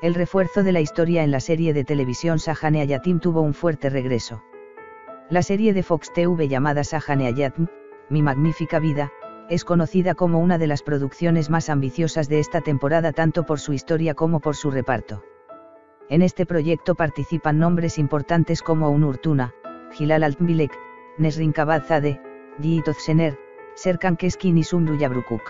El refuerzo de la historia en la serie de televisión Sahane Ayatim tuvo un fuerte regreso. La serie de Fox TV llamada Sahane Ayatim, Mi Magnífica Vida, es conocida como una de las producciones más ambiciosas de esta temporada tanto por su historia como por su reparto. En este proyecto participan nombres importantes como Unurtuna, Gilal Altbilek, Nesrin Kabadzade, Yiğit Sener, Serkan Keskin y Sumru Yabrukuk.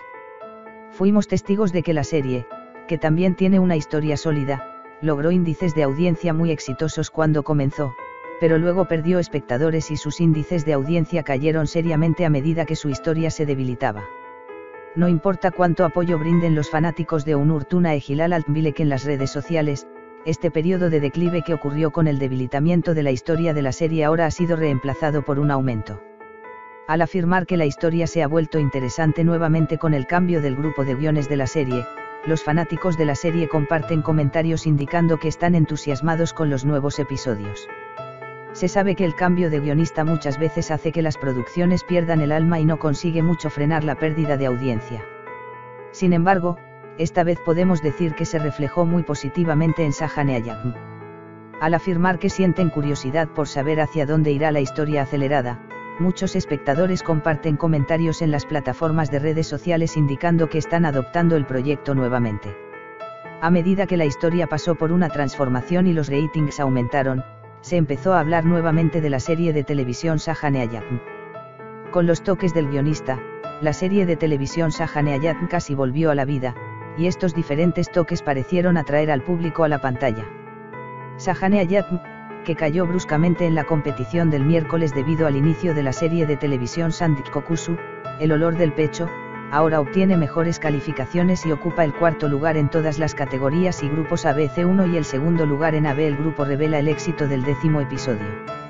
Fuimos testigos de que la serie, que también tiene una historia sólida, logró índices de audiencia muy exitosos cuando comenzó, pero luego perdió espectadores y sus índices de audiencia cayeron seriamente a medida que su historia se debilitaba. No importa cuánto apoyo brinden los fanáticos de Unurtuna e Gilal Altbilek en las redes sociales, este periodo de declive que ocurrió con el debilitamiento de la historia de la serie ahora ha sido reemplazado por un aumento. Al afirmar que la historia se ha vuelto interesante nuevamente con el cambio del grupo de guiones de la serie, los fanáticos de la serie comparten comentarios indicando que están entusiasmados con los nuevos episodios. Se sabe que el cambio de guionista muchas veces hace que las producciones pierdan el alma y no consigue mucho frenar la pérdida de audiencia. Sin embargo, esta vez podemos decir que se reflejó muy positivamente en Sahane Ayam. Al afirmar que sienten curiosidad por saber hacia dónde irá la historia acelerada, muchos espectadores comparten comentarios en las plataformas de redes sociales indicando que están adoptando el proyecto nuevamente. A medida que la historia pasó por una transformación y los ratings aumentaron, se empezó a hablar nuevamente de la serie de televisión Sahane Ayam. Con los toques del guionista, la serie de televisión Sahane Ayam casi volvió a la vida, y estos diferentes toques parecieron atraer al público a la pantalla. Sahane Ayat, que cayó bruscamente en la competición del miércoles debido al inicio de la serie de televisión Sandik Kokusu, El olor del pecho, ahora obtiene mejores calificaciones y ocupa el cuarto lugar en todas las categorías y grupos ABC1 y el segundo lugar en AB. El grupo revela el éxito del décimo episodio.